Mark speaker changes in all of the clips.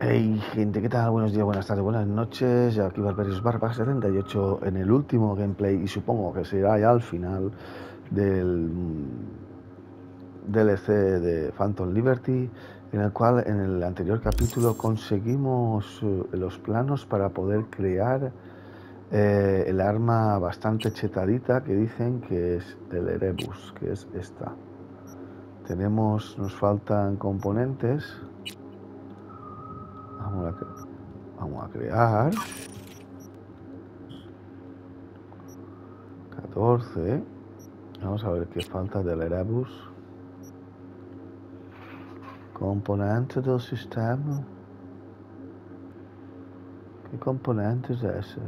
Speaker 1: Hey gente, ¿qué tal? Buenos días, buenas tardes, buenas noches. Aquí Valverius Barba 78 en el último gameplay y supongo que será ya al final del DLC de Phantom Liberty, en el cual en el anterior capítulo conseguimos eh, los planos para poder crear eh, el arma bastante chetadita que dicen que es el Erebus, que es esta. Tenemos, nos faltan componentes Vamos a, a crear 14. Vamos a ver qué falta del Erebus. Componente del sistema. ¿Qué componente es ese?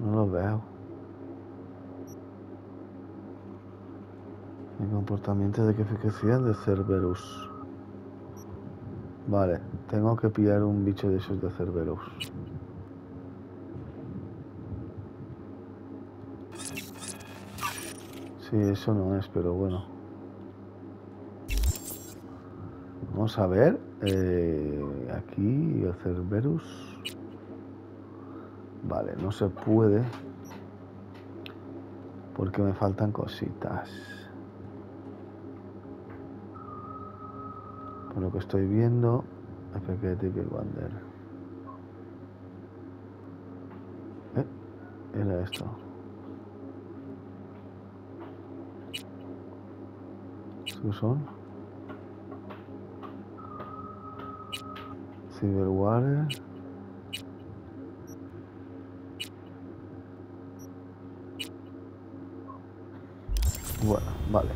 Speaker 1: No lo veo. El comportamiento de eficacia de Cerberus. Vale, tengo que pillar un bicho de esos de Cerberus. Sí, eso no es, pero bueno. Vamos a ver. Eh, aquí Cerberus. Vale, no se puede. Porque me faltan cositas. Lo que estoy viendo, FKT Big Wander. ¿Eh? Era esto. ¿Estos son? Bueno, vale.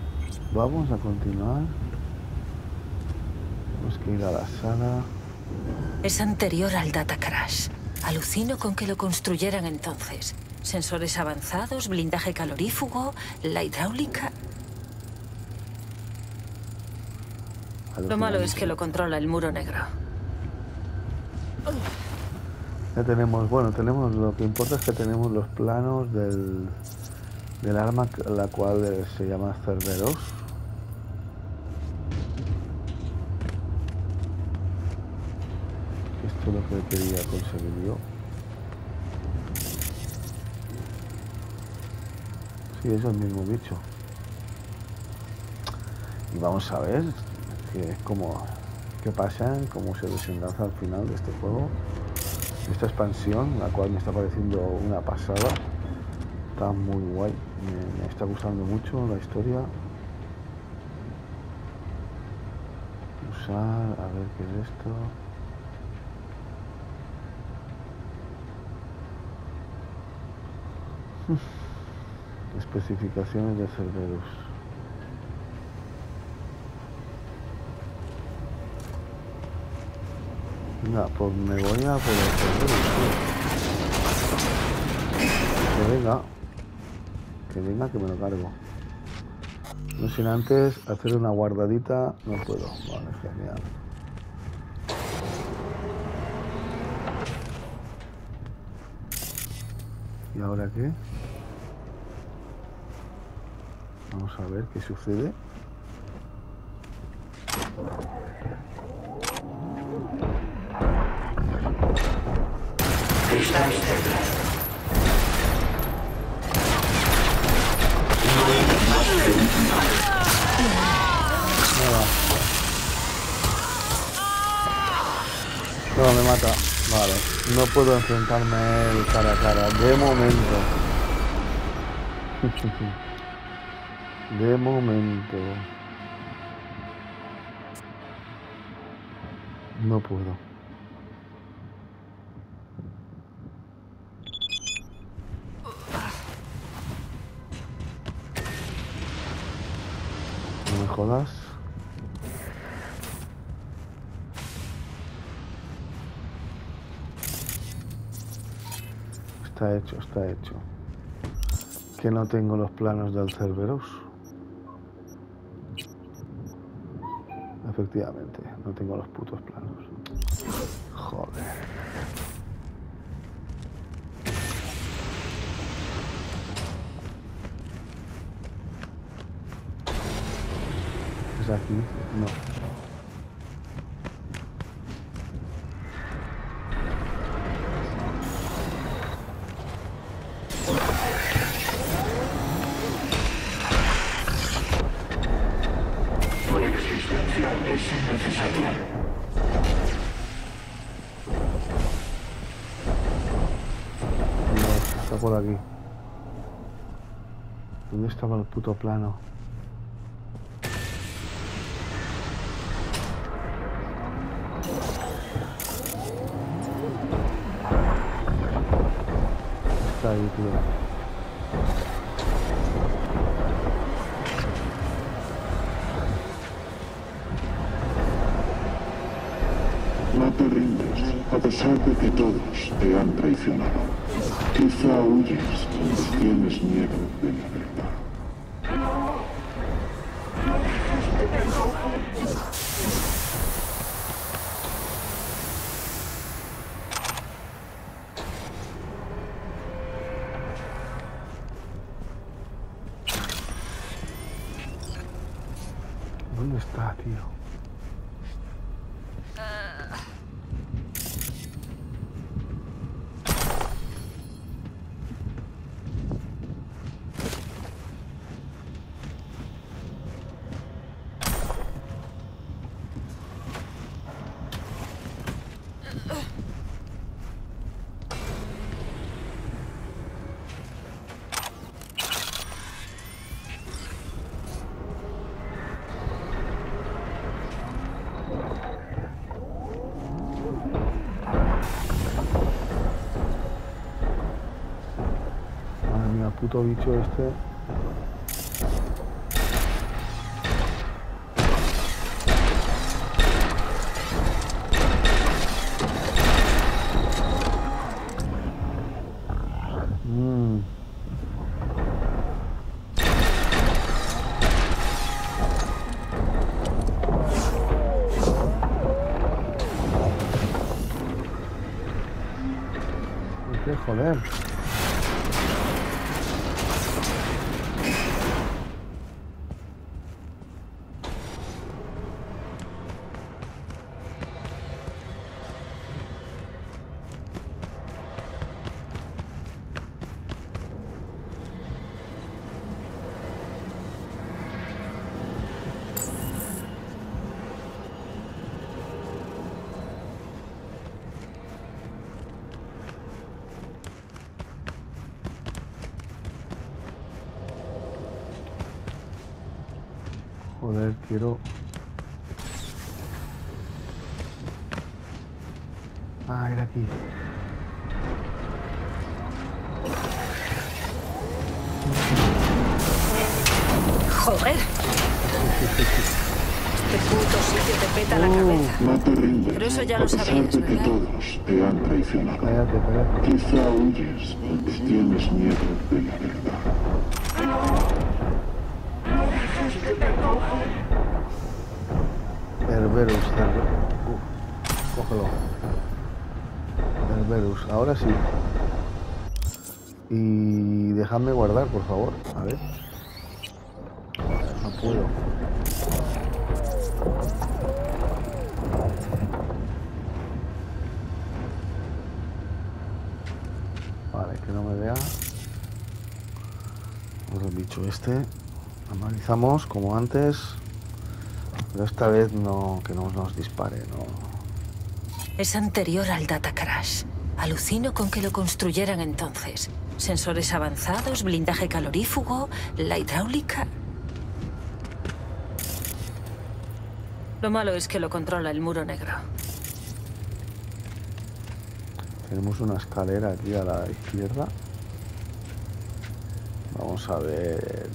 Speaker 1: Vamos a continuar que ir a la sala.
Speaker 2: Es anterior al Data Crash. Alucino con que lo construyeran entonces. Sensores avanzados, blindaje calorífugo, la hidráulica... Lo malo es que lo controla el muro negro.
Speaker 1: Ya tenemos, bueno, tenemos, lo que importa es que tenemos los planos del, del arma, la cual se llama Lo que quería conseguir yo. Sí, es el mismo bicho. Y vamos a ver qué, cómo, qué pasa, cómo se desenlaza al final de este juego. Esta expansión, la cual me está pareciendo una pasada. Está muy guay. Me está gustando mucho la historia. Usar, a ver qué es esto. Especificaciones de Cerberus. Venga, pues me voy a por el Cerberus. Que venga. Que venga que me lo cargo. No sin antes hacer una guardadita. No puedo. Vale, genial. ¿Y ahora qué? Vamos a ver qué sucede. No, me mata. Vale. No puedo enfrentarme cara a cara. De momento. De momento. No puedo. No me jodas. Está hecho, está hecho. Que no tengo los planos del Cerberus. Efectivamente, no tengo los putos planos. Joder. ¿Es aquí? No.
Speaker 3: asistencia es innecesaria.
Speaker 1: No, está por aquí. ¿Dónde estaba el puto plano? Está ahí, tío.
Speaker 3: No te rindes, a pesar de que todos te han traicionado. Quizá huyes tienes miedo de la verdad.
Speaker 1: よいしょ。Este. Quiero... Ah, era aquí.
Speaker 2: ¡Joder! Este puto sitio te peta la cabeza.
Speaker 3: No te rindes,
Speaker 2: Pero eso ya lo sabías,
Speaker 3: de que
Speaker 2: ¿verdad?
Speaker 3: todos te han traicionado.
Speaker 1: Cállate, cállate.
Speaker 3: Quizá huyes porque tienes miedo de la verdad.
Speaker 1: Herberus. Uf, cógelo. Herberus, ahora sí. Y dejadme guardar, por favor. A ver. No puedo. Vale, que no me vea. Otro bicho este. Analizamos como antes. Pero esta vez no, que no nos dispare, no.
Speaker 2: Es anterior al Data Crash. Alucino con que lo construyeran entonces. Sensores avanzados, blindaje calorífugo, la hidráulica. Lo malo es que lo controla el muro negro.
Speaker 1: Tenemos una escalera aquí a la izquierda. Vamos a ver.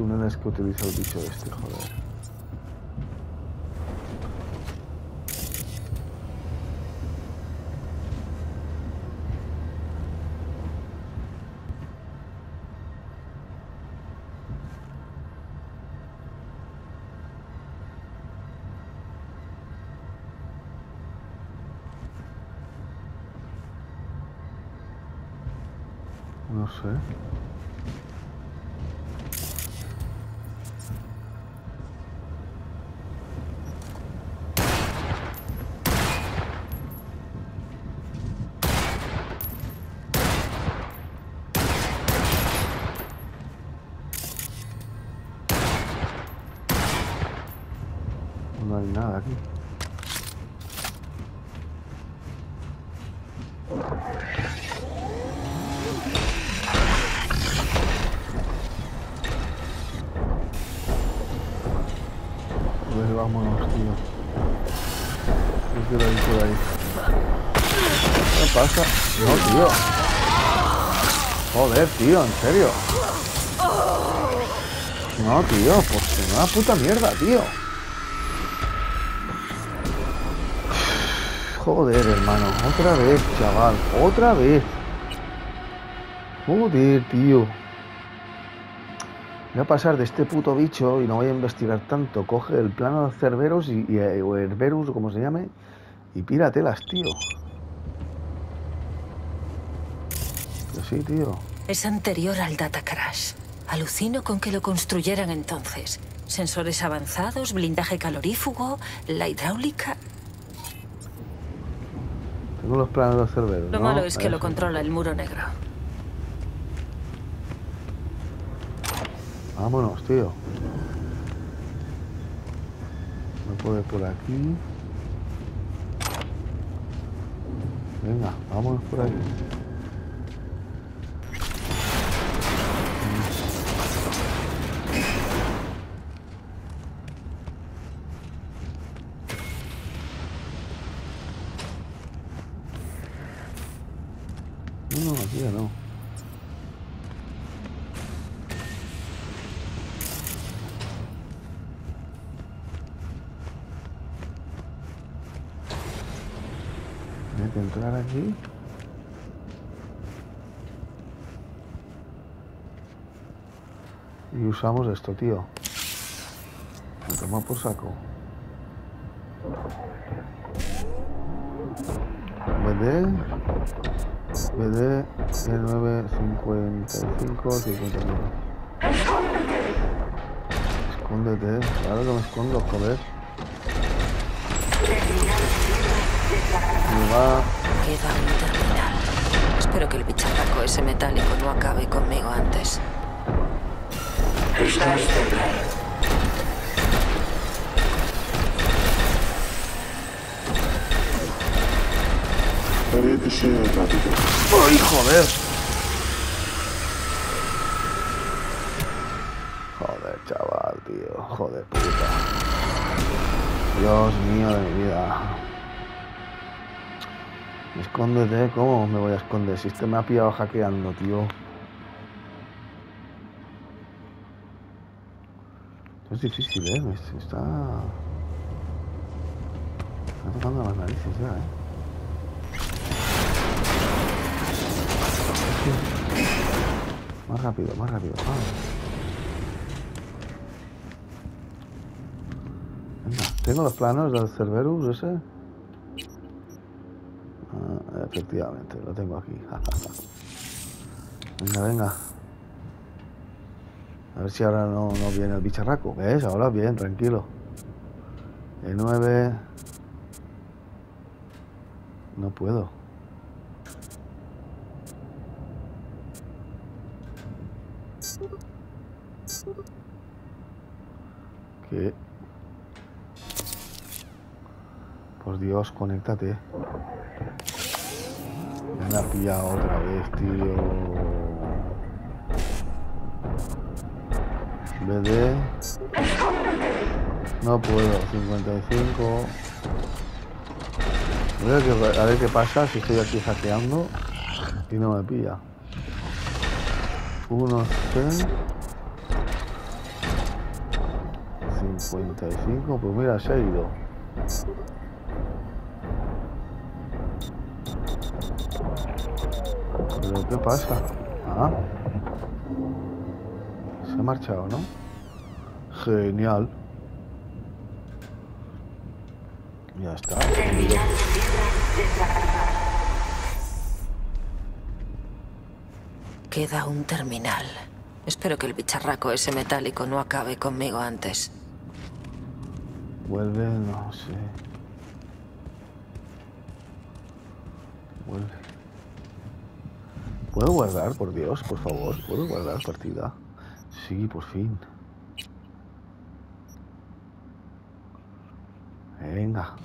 Speaker 1: túnel es que utiliza el bicho este, joder. No sé. Tío, en serio. No, tío, pues una puta mierda, tío. Joder, hermano, otra vez, chaval, otra vez. Joder, tío. Voy a pasar de este puto bicho y no voy a investigar tanto. Coge el plano de Cerberus y, y- o Herberus, como se llame, y píratelas, tío. Que sí, tío.
Speaker 2: Es anterior al Data Crash. Alucino con que lo construyeran entonces. Sensores avanzados, blindaje calorífugo, la hidráulica.
Speaker 1: Tengo los planos de Cerberus.
Speaker 2: Lo
Speaker 1: ¿no?
Speaker 2: malo es que lo controla el muro negro.
Speaker 1: Vámonos, tío. No puede por aquí. Venga, vámonos por aquí. Aquí ya no. Hay que entrar aquí. Y usamos esto, tío. Me toma por saco. BD. BD E9 55 51. Escóndete. Claro que me escondo, joder. Y va.
Speaker 2: Queda un terminal. Espero que el bicharraco ese metálico no acabe conmigo antes.
Speaker 3: Estás que sea rápido.
Speaker 1: ¡Ay, joder! Joder, chaval, tío. Joder, puta. Dios mío de mi vida. Escóndete, ¿cómo me voy a esconder? Si este me ha pillado hackeando, tío. Es difícil, ¿eh? Me está... Está tocando las narices ya, ¿eh? Más rápido, más rápido. Venga, tengo los planos del Cerberus ese. Ah, efectivamente, lo tengo aquí. venga, venga. A ver si ahora no, no viene el bicharraco. ¿Ves? Ahora bien, tranquilo. El 9. No puedo. ¿Qué? Por Dios, conéctate. Ya me ha pillado otra vez, tío. BD. No puedo, 55. A ver, qué, a ver qué pasa si estoy aquí hackeando y no me pilla. 1 C 55, pues mira, se ha ido. ¿Pero qué pasa? Ah. Se ha marchado, ¿no? Genial. Ya está.
Speaker 2: Queda un terminal. Espero que el bicharraco ese metálico no acabe conmigo antes.
Speaker 1: Vuelve, no sé. Vuelve. ¿Puedo guardar, por Dios, por favor? ¿Puedo guardar partida? Sí, por fin. Venga.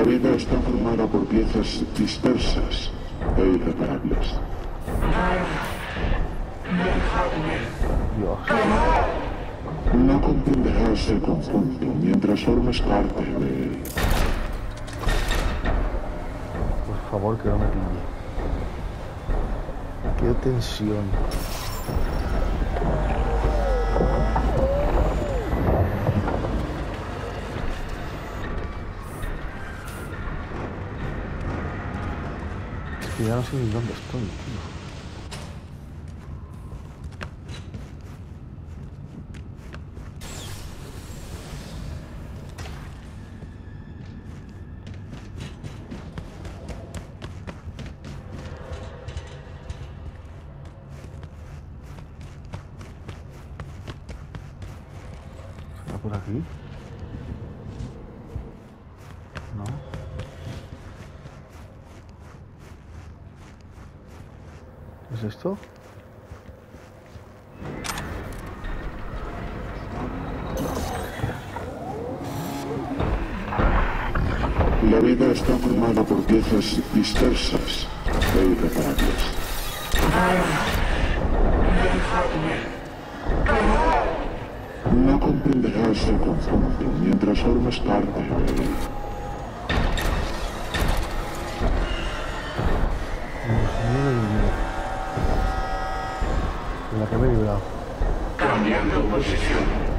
Speaker 3: La vida está formada por piezas dispersas e irreparables. No comprenderás el conjunto mientras formes parte de él.
Speaker 1: Por favor, que no me pille. Qué tensión. Ya no sé ni dónde estoy, tío. ¿Está por aquí? No. ¿Qué es esto?
Speaker 3: La vida está formada por piezas dispersas e irreparables. No comprenderás el conjunto mientras formes parte de él.
Speaker 1: La que me he librado.
Speaker 4: Cambiando posición.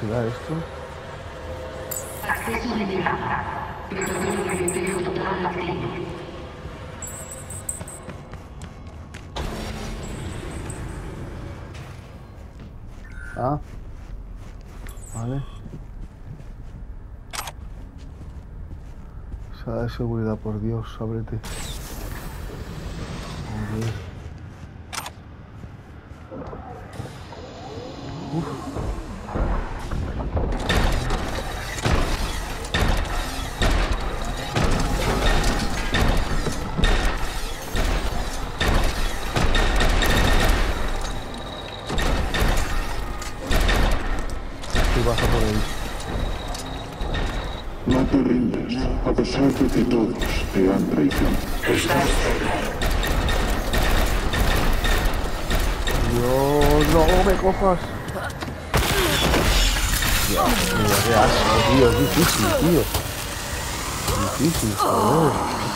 Speaker 1: Da esto.
Speaker 5: Acceso. Protocolo de bloqueo total activo.
Speaker 1: Ah. Vale. Sala de seguridad, por Dios, ábrete. Joder. ¿Qué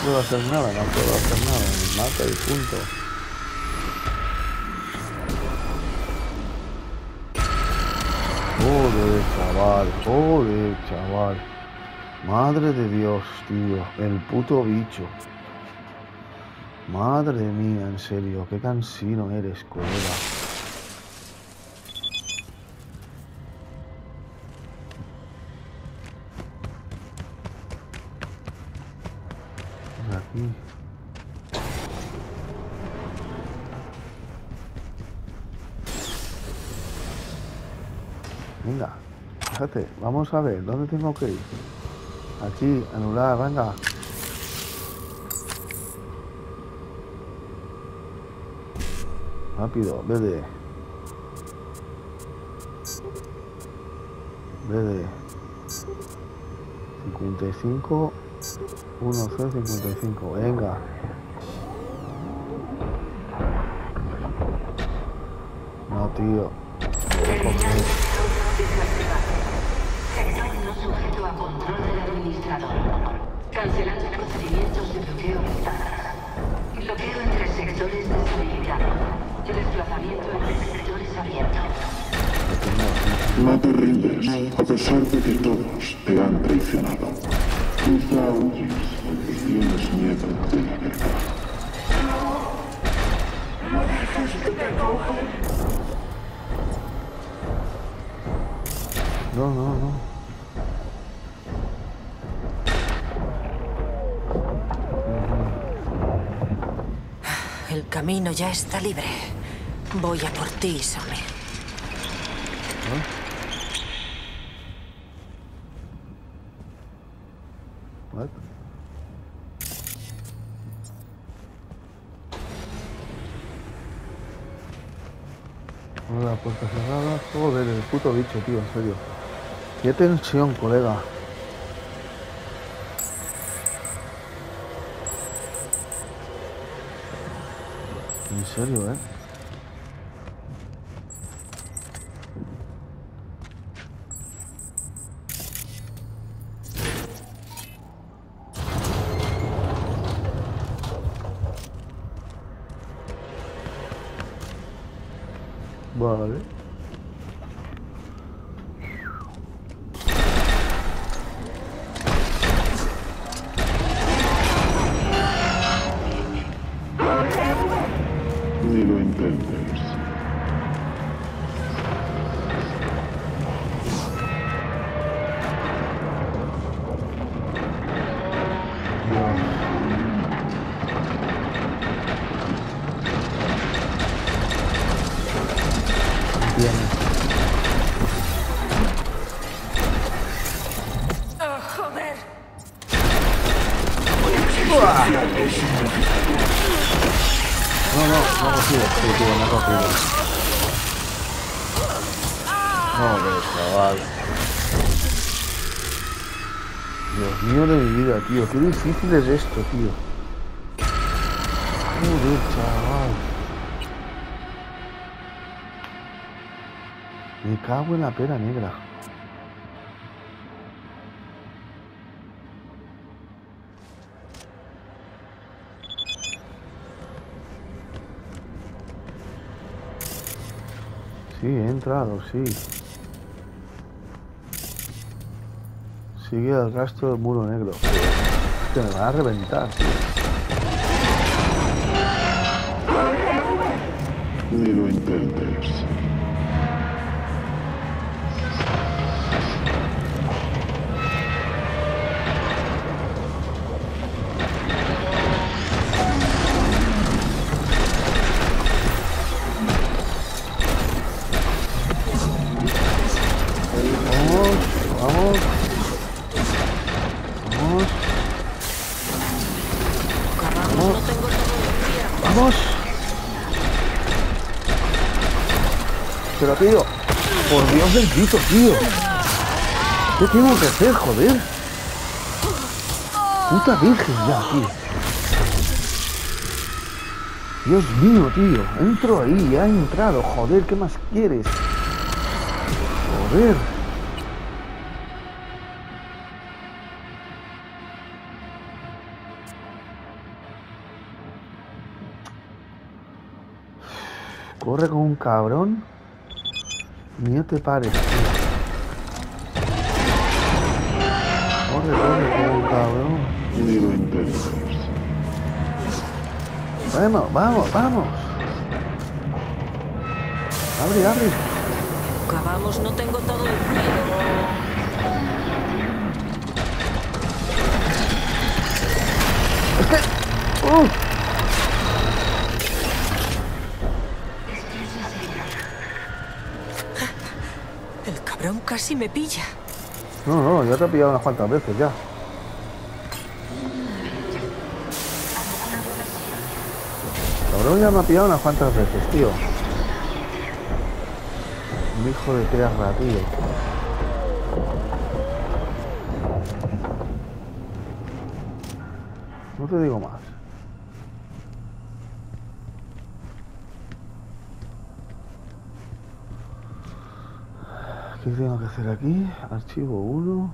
Speaker 1: puedo hacer nada, no puedo hacer nada. Me mata y punto. Joder, chaval. Joder, chaval. Madre de Dios, tío. El puto bicho. Madre mía, en serio, qué cansino eres, colega. Fíjate, vamos a ver, ¿dónde tengo que ir? Aquí, anular, venga. Rápido, BD. BD. 55. 1, 0, 55. Venga. No, tío.
Speaker 3: Te a pesar de que todos te han traicionado. Quizá huyes porque tienes miedo de la verdad.
Speaker 1: No, no, no.
Speaker 2: El camino ya está libre. Voy a por ti, Sammy.
Speaker 1: What? Una puerta cerrada. Joder, el puto bicho, tío, en serio. Qué tensión, colega. En serio, ¿eh? Mi vida, tío. Qué difícil es esto, tío. Joder. Me cago en la pera negra. Sí, he entrado, sí. Sigue el rastro del muro negro. Que me van a reventar.
Speaker 3: Ni lo intentes.
Speaker 1: Por Dios del grito, tío. ¿Qué tengo que hacer, joder? Puta virgen ya, tío. Dios mío, tío. Entro ahí, ha entrado. Joder, ¿qué más quieres? Joder. Corre con un cabrón. No te pares, tío. Corre, corre con un cabrón. Vamos, vamos, vamos. Abre, abre.
Speaker 2: Vamos, no tengo todo el miedo.
Speaker 1: ¡Uh!
Speaker 2: Cabrón casi me pilla.
Speaker 1: No, no, ya te he pillado unas cuantas veces ya. cabrón ya me ha pillado unas cuantas veces, tío. Un hijo de perra, tío. No te digo más. ¿Qué tengo que hacer aquí? Archivo 1.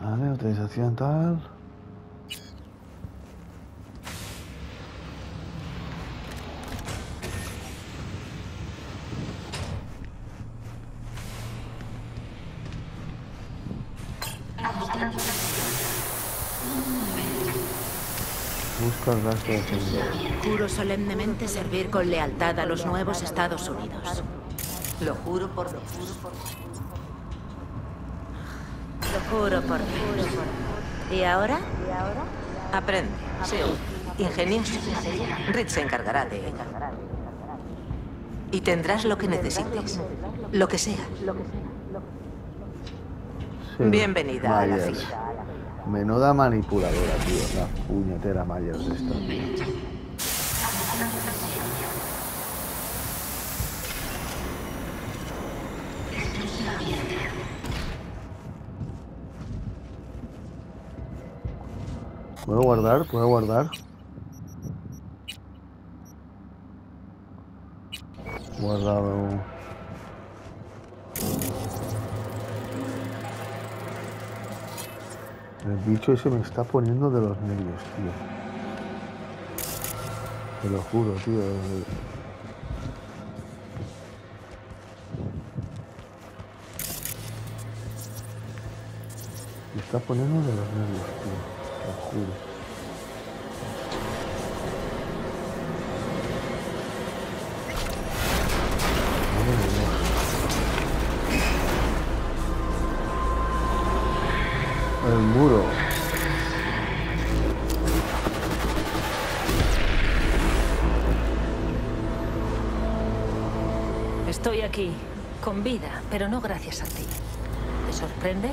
Speaker 1: Vale, utilización tal. Busca el rastro de seguridad.
Speaker 6: Juro solemnemente servir con lealtad a los nuevos Estados Unidos.
Speaker 2: Lo juro por Dios.
Speaker 6: Lo juro por Dios. ¿Y ahora?
Speaker 2: Aprende. Útil, ingenioso. Red se encargará de ello. Y tendrás lo que necesites. Lo que sea.
Speaker 1: Sí,
Speaker 2: Bienvenida a la
Speaker 1: Myers. Menuda manipuladora, tío. La puñetera Myers esta. tío. ¿Puedo guardar? ¿Puedo guardar? Guardado. El bicho ese me está poniendo de los nervios, tío. Te lo juro, tío. Me está poniendo de los nervios, tío. Te lo juro.
Speaker 2: Estoy aquí, con vida, pero no gracias a ti. ¿Te sorprende?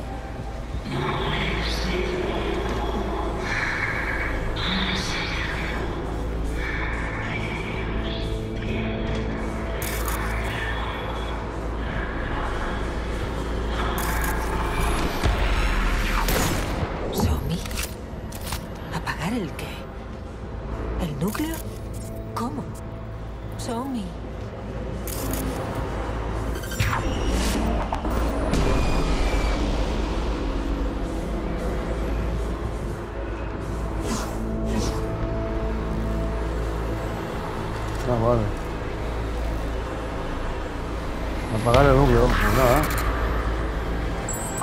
Speaker 2: Apagar el núcleo,
Speaker 1: pues nada.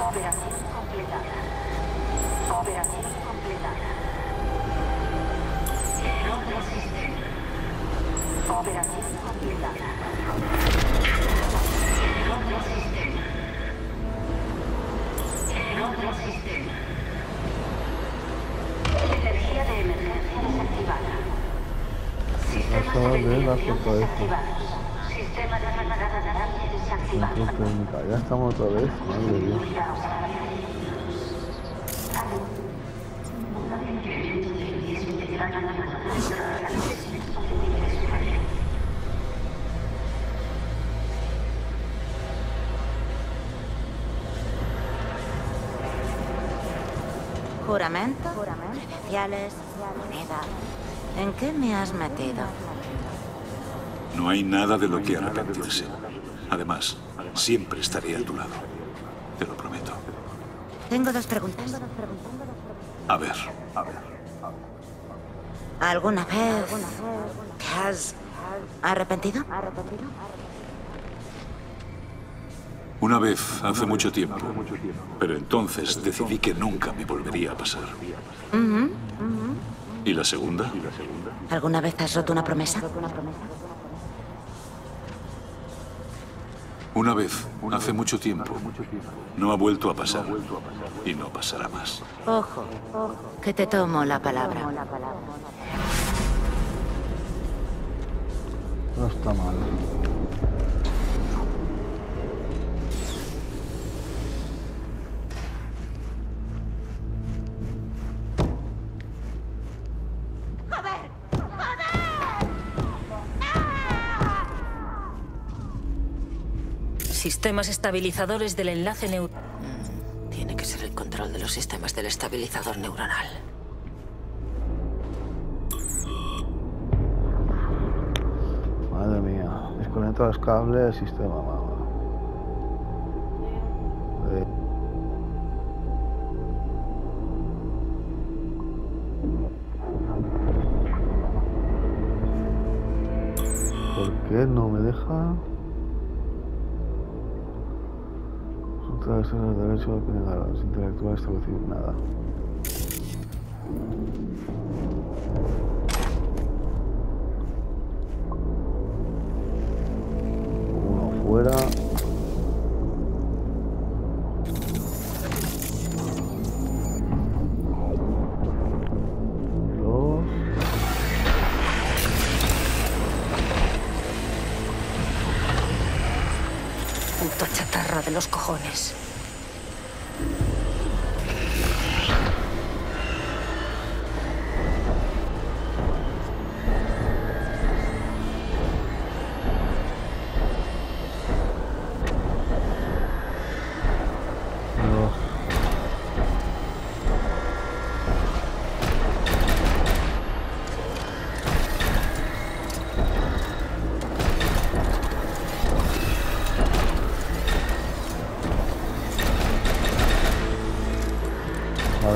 Speaker 5: Operación completada. Operación completada. Error del sistema. Operación completada. Error del sistema. Error del sistema. Energía de emergencia desactivada. Sistemas
Speaker 1: Eso
Speaker 5: de
Speaker 1: de la
Speaker 5: ventilación
Speaker 1: foto esta.
Speaker 5: desactivados. Sistema de reparada de
Speaker 1: Ya estamos otra vez. Madre de Dios.
Speaker 6: Juramento, credenciales, moneda. ¿En qué me has metido?
Speaker 7: No hay nada de lo que arrepentirse. Además, siempre estaré a tu lado. Te lo prometo.
Speaker 6: Tengo dos preguntas.
Speaker 7: A ver,
Speaker 6: ¿Alguna vez te has arrepentido?
Speaker 7: una vez hace mucho tiempo, pero entonces decidí que nunca me volvería a pasar. ¿Y la segunda?
Speaker 6: ¿Alguna vez has roto una promesa?
Speaker 7: Una vez, hace mucho tiempo. No ha vuelto a pasar. Y no pasará más.
Speaker 6: Ojo, que te tomo la palabra.
Speaker 1: No está mal.
Speaker 2: Sistemas estabilizadores del enlace neuronal. Tiene que ser el control de los sistemas del estabilizador neuronal.
Speaker 1: Madre mía. Desconecta los cables del sistema, mamá. Eh, ¿Por qué no me deja? Otra vez el derecho de negar a los intelectuales establecidos nada.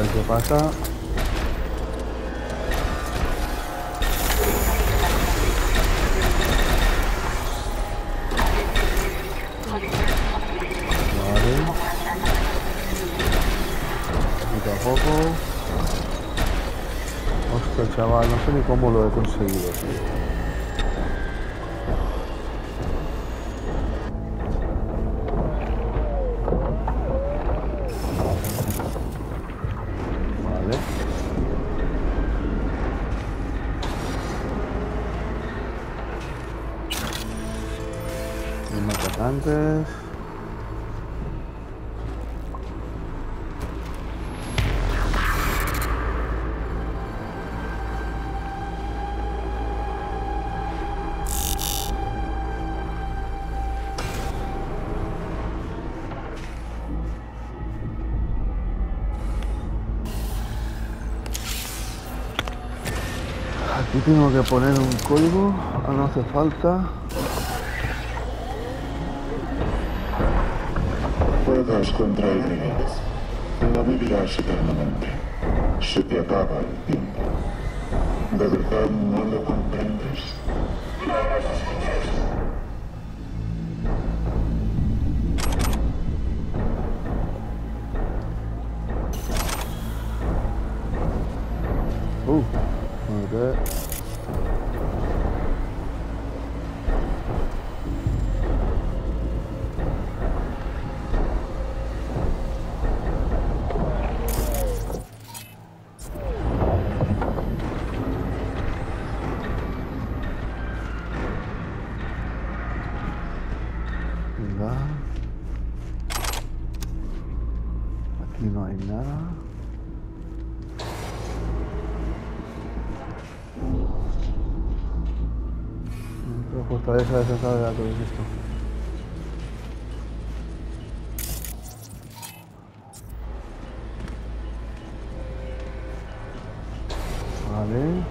Speaker 1: Ver qué pasa. Chaval, no sé ni cómo lo he conseguido, tío. Aquí tengo que poner un código, ah, no hace falta.
Speaker 3: Juegas contra el rival. No vivirás eternamente. Se te acaba el tiempo. ¿De verdad no lo comprendes?
Speaker 1: Vale.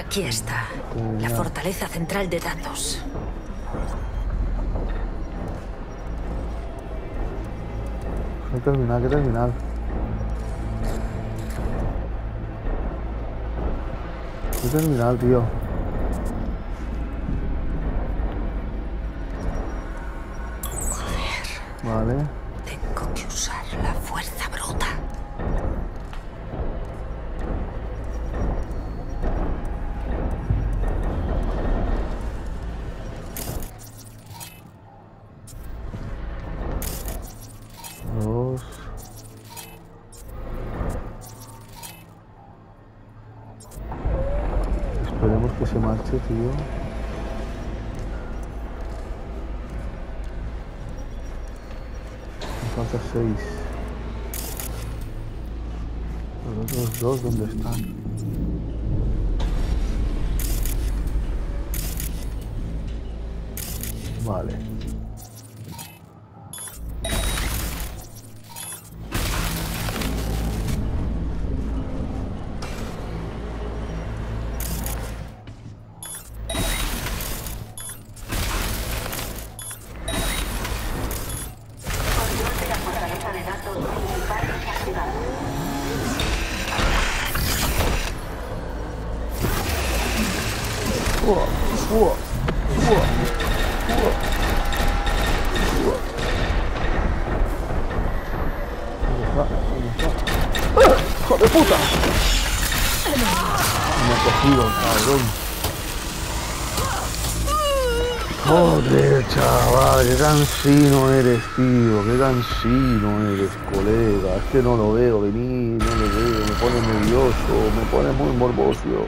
Speaker 2: Aquí está. La fortaleza central de datos.
Speaker 1: Hay que terminar. Hay que terminar, tío. Los otros dos, ¿dónde están? Vale. nervioso, me pone muy morboso.